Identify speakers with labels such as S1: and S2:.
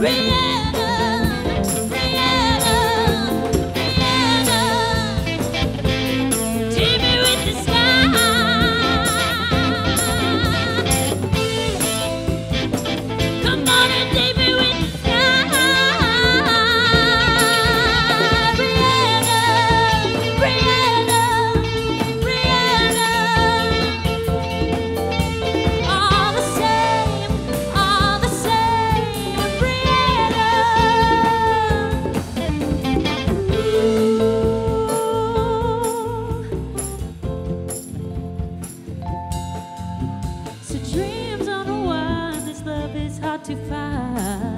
S1: Ready? To